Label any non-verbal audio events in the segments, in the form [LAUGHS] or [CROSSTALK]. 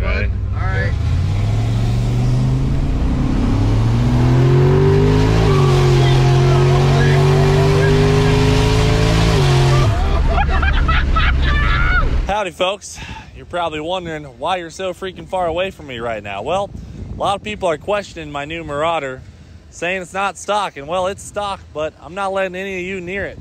bud. All right. Howdy, folks. You're probably wondering why you're so freaking far away from me right now. Well, a lot of people are questioning my new Marauder, saying it's not stock. And well, it's stock, but I'm not letting any of you near it,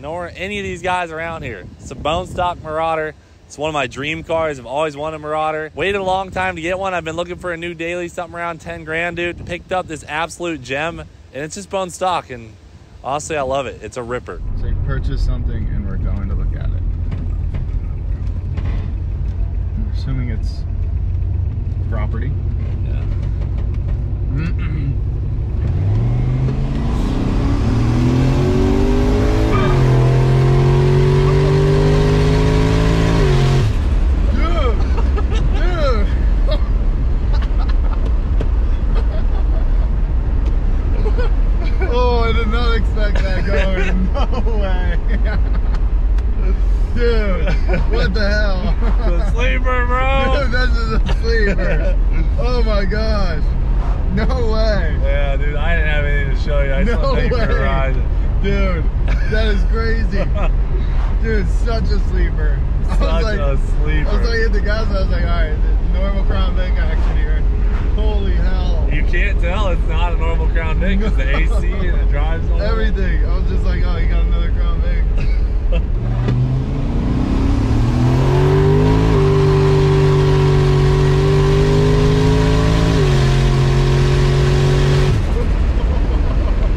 nor any of these guys around here. It's a bone stock Marauder. It's one of my dream cars. I've always wanted a Marauder. Waited a long time to get one. I've been looking for a new daily, something around 10 grand, dude. Picked up this absolute gem, and it's just bone stock. And honestly, I love it. It's a ripper. So you purchased something and we're going to look at it. I'm assuming it's property. Yeah. Dude! Dude! oh, I did not expect that going. No way. [LAUGHS] Dude, what the hell? The sleeper, bro. [LAUGHS] Dude, this is a sleeper. [LAUGHS] Oh my gosh. No way. Yeah, dude, I didn't have anything to show you. I No want you for way. Dude, that is crazy. Dude, such a sleeper. I Such was like, a sleeper. I was like at the gas, I was like, all right, normal Crown Vic action here. Holy hell. You can't tell it's not a normal Crown Vic because the AC and it drives Everything. I was just like, oh, you got another Crown Vic. [LAUGHS]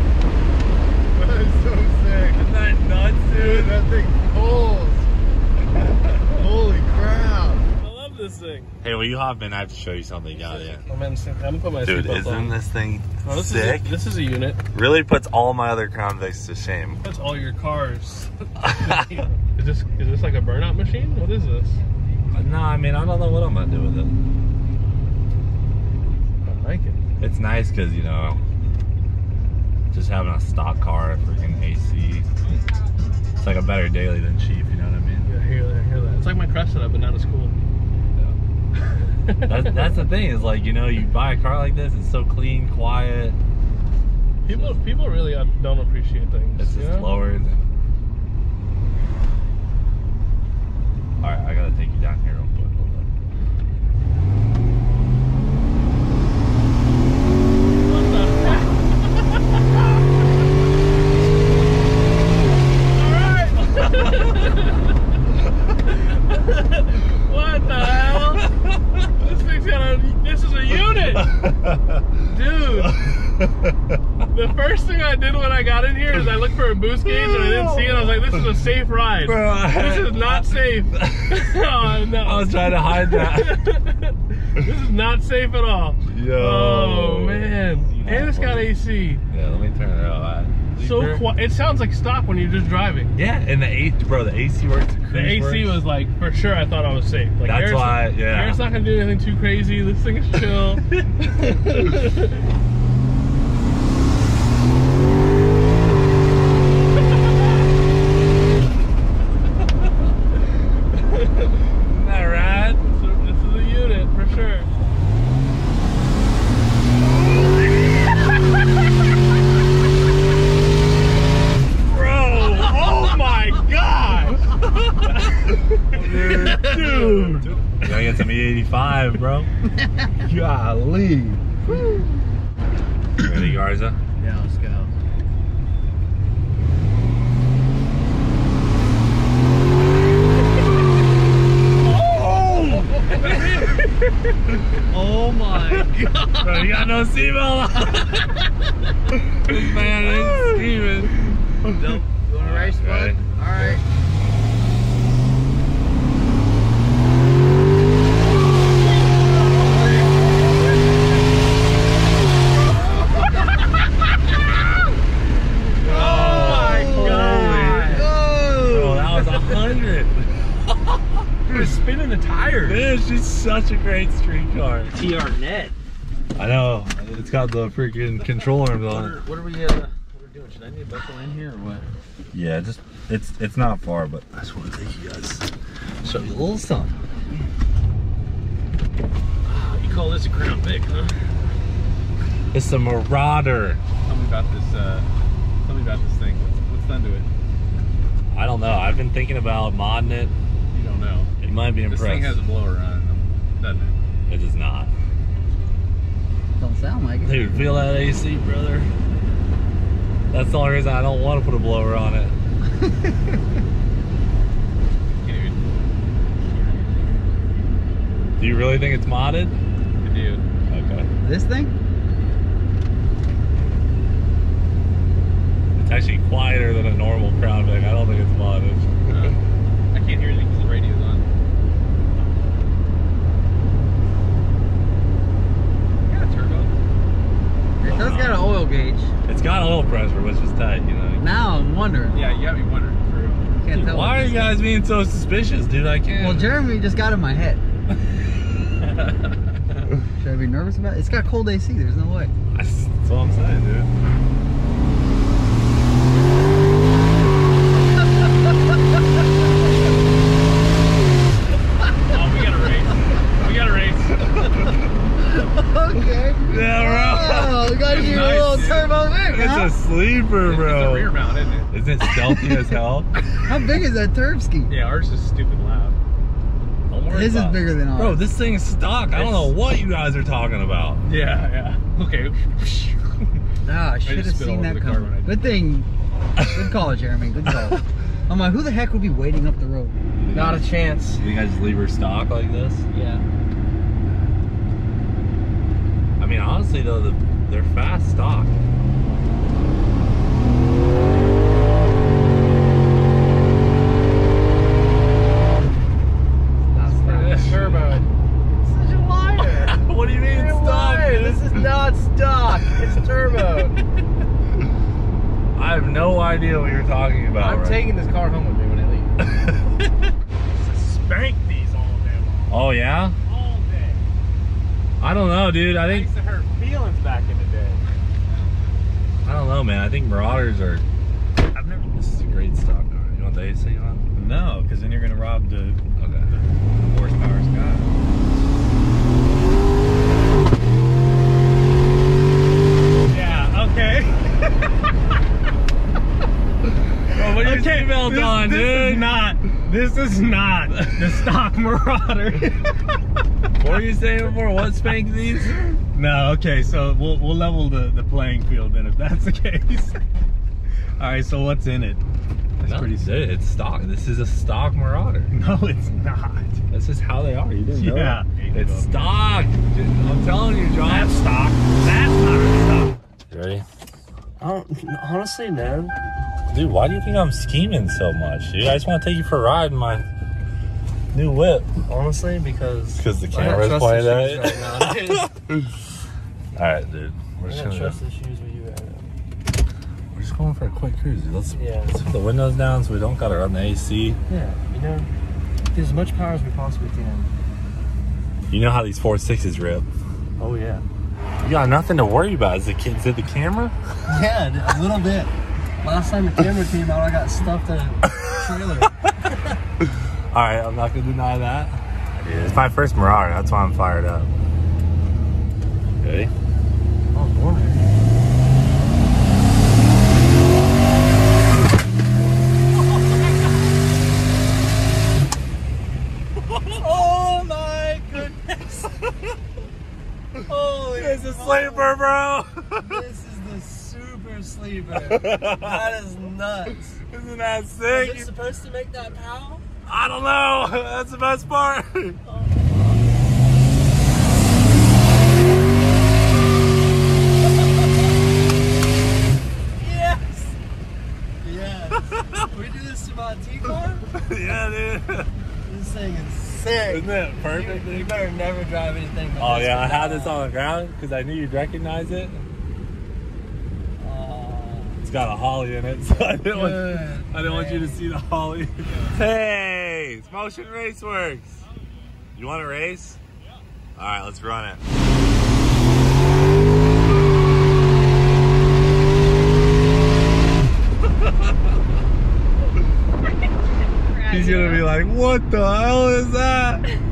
that is so sick. Isn't that nuts, Dude, dude? that thing pulls. Holy crap. I love this thing. Hey, will you hop in? I have to show you something out there. I'm, oh, in, I'm gonna put my Dude, isn't on. this thing Oh, this sick? Is a, this is a unit. Really puts all my other Crown Vics to shame. [LAUGHS] That's all your cars. [LAUGHS] [LAUGHS] is this is this like a burnout machine? What is this? no, I mean, I don't know what I'm going to do with it. I like it. It's nice because, you know, just having a stock car, a freaking AC, it's like a better daily than cheap, you know what I mean? Yeah, I hear that. I hear that. It's like my Cressida, but not as cool. That's, that's the thing is like, you know, you buy a car like this, it's so clean, quiet, People people really don't appreciate things. it's just know? lowered. Alright, I gotta take you down here real quick. Hold up. What the hell? this thing's got a. This is a unit, dude. The first thing I did when I got in here is I looked for a boost gauge and I didn't see it. I was like, "This is a safe ride. Bro, I- This is not safe." [LAUGHS] [LAUGHS] oh no! I was trying to hide that. [LAUGHS] this is not safe at all. Yo. Oh man! And it's got AC. Yeah, let me turn it up. So quiet. It sounds like stock when you're just driving. Yeah, and the A, bro, the AC works. The, The AC works. was like for sure. I thought I was safe. Like That's why, yeah. Air's not gonna do anything too crazy. This thing is chill. Isn't that rad? So this is a unit for sure. Bro, oh my god! Dude. Gotta get some E85, bro. [LAUGHS] Golly. Ready, Garza? Yeah, let's go. Oh, oh my god. Bro, you got no seatbelt on. [LAUGHS] this man is ah. screaming. Nope. You want to race, bud? Ready? [LAUGHS] 100. We're spinning the tires. This is such a great street car. TR net. I know. It's got the freaking control arms on it. What are we, uh, what are doing? Should I need a buckle in here or what? Yeah, just, it's it's not far, but I just want to take you guys, show you a little something. Ah, you call this a Crown Vic, huh? It's a Marauder. Tell me about this, uh, tell me about this thing. What's, what's done to it? I don't know. I've been thinking about modding it. You don't know. It might be This impressed. thing has a blower on it, doesn't it? It does not. Don't sound like it. Dude, feel that AC, brother. That's the only reason I don't want to put a blower on it. [LAUGHS] Do you really think it's modded? I do. Okay. This thing? Actually quieter than a normal Crown Vic. I don't think it's modded. Uh, [LAUGHS] I can't hear anything because the radio's on. Yeah, turbo. It does got an oil gauge. It's got oil pressure, which is tight, you know. Now I'm wondering. Yeah, you got me wondering. For real. Can't tell. Why are you this guys being so suspicious, dude? I can't. Well, Jeremy just got in my head. [LAUGHS] Should I be nervous about it? It's got cold AC. There's no way. That's, that's what I'm saying, dude. Oh, we gotta race. We gotta race. okay. Yeah, Oh, we got That's you nice, a little dude. turbo Vic, It's huh? a sleeper, It's a bro. rear mount, isn't it? Isn't it stealthy as hell? [LAUGHS] How big is that turb ski? Yeah, ours is stupid loud. Don't worry This is about it. bigger than ours. Bro, this thing's stock. I don't know what you guys are talking about. Yeah, yeah. Okay. [LAUGHS] Ah, I should have just spit all seen that car when coming. Good thing. [LAUGHS] Good call, Jeremy. Good call. I'm like, who the heck would be waiting up the road? Not a chance. You guys leave her stock like this? Yeah. I mean, honestly, though, the, they're fast stock. Turbo. Such a liar. what do you mean You're a stock? liar. dude? This is not stock. It's turbo. [LAUGHS] I have no idea what you're talking about. I'm right? taking this car home with me when I leave. Spank these all day long. Oh yeah? All day. I don't know, dude. I I think used to hurt feelings back in the day. I don't know, man. I think Marauders are. I've never. This is a great stock car. You want the AC on? No, because then you're gonna rob the Okay. horsepower Scott. Yeah. Okay. Bro, what your okay. seatbelt this, on, this dude? is not. This is not the [LAUGHS] stock Marauder. What were you saying before? What spank these? no. Okay. So we'll we'll level the the playing field then if that's the case. All right. So what's in it? That's No, pretty dude, it's stock. This is a stock Marauder. No, it's not. That's just how they are. You didn't know Yeah. It's stock. I'm telling you, John. That's stock. That's not stock. You ready? I don't, honestly, no. Dude, why do you think I'm scheming so much, dude? I just want to take you for a ride in my new whip. Honestly, because because the camera's pointed at it. right. [LAUGHS] [LAUGHS] All right, dude. We're I just gonna. trust issues you. We're just going for a quick cruise, dude. Let's, Yeah. let's put the windows down so we don't gotta run the AC. Yeah, you know, get as much power as we possibly can. You know how these four sixes rip. Oh yeah. You got nothing to worry about. Is the is it the camera? Yeah, a little bit. Last time the camera came out, I got stuffed in a trailer. [LAUGHS] All right, I'm not gonna deny that. It's my first Marauder. That's why I'm fired up. Ready? Oh, born [LAUGHS] Oh my goodness! [LAUGHS] Holy It's a sleeper, bro. This is the. That is nuts. Isn't that sick? it supposed to make that power? I don't know. [LAUGHS] That's the best part. [LAUGHS] Yes! Yes. we do this to my T-car? [LAUGHS] yeah, dude. This thing is sick. Isn't it perfect? You, you better never drive anything but Oh yeah, I to had this on the ground because I knew you'd recognize it. It's got a Holley in it, [LAUGHS] so I didn't want, good. I didn't want you to see the Holley. hey, it's Motion Raceworks. You want to race? Yeah. All right, let's run it. [LAUGHS] He's gonna be like, "What the hell is that?" [LAUGHS]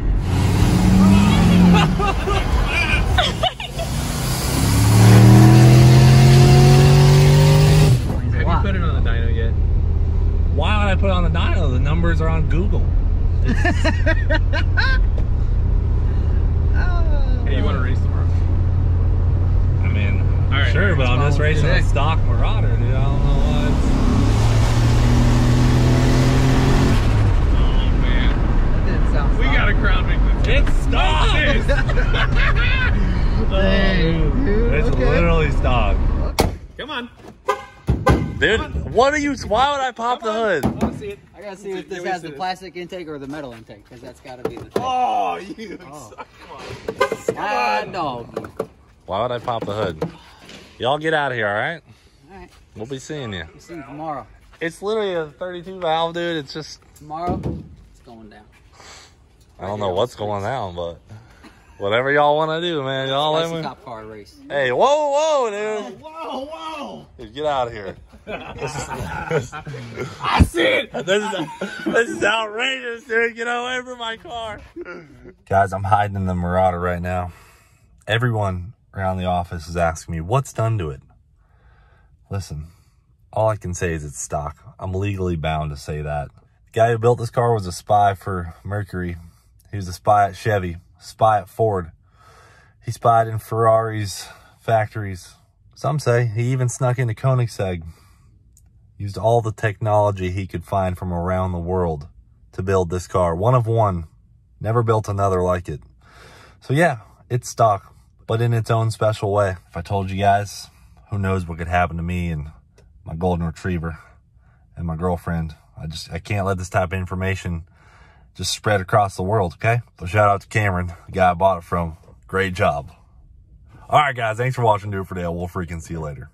I put on the dial. The numbers are on Google. oh. Hey, you want to race tomorrow? I mean, all right, sure, but I'm just racing a stock Marauder, dude. I don't know what. Oh man, that didn't sound. We got a crown victory. It's stock. oh, [LAUGHS] [LAUGHS] oh dude. Dude, it's okay. literally stock. Come on. Dude, what are you? Why would I pop the hood? I want to see it. I gotta see if this has the this? plastic intake or the metal intake, because that's gotta be the thing. Oh, you. Oh. suck. Come on. Ah, dog. Why would I pop the hood? Y'all get out of here, all right? Alright, We'll be seeing you. we'll see you tomorrow. It's literally a 32 valve, dude. It's just Tomorrow, it's going down. I don't know what's going on, but whatever y'all want to do, man. Y'all let Spicy me. cop car race. Hey, whoa, whoa, dude. Whoa, whoa! Dude, get out of here. [LAUGHS] I see it. [LAUGHS] This is this is outrageous, dude. Get away from my car. Guys, I'm hiding in the Marauder right now. Everyone around the office is asking me what's done to it. Listen, all I can say is it's stock. I'm legally bound to say that. The guy who built this car was a spy for Mercury. He was a spy at Chevy, spy at Ford. He spied in Ferrari's factories. Some say he even snuck into Koenigsegg used all the technology he could find from around the world to build this car. One of one. Never built another like it. So yeah, it's stock, but in its own special way. If I told you guys, who knows what could happen to me and my golden retriever and my girlfriend. I just I can't let this type of information just spread across the world, okay? So shout out to Cameron, the guy I bought it from. Great job. All right, guys, thanks for watching Do It for Dale. We'll freaking see you later.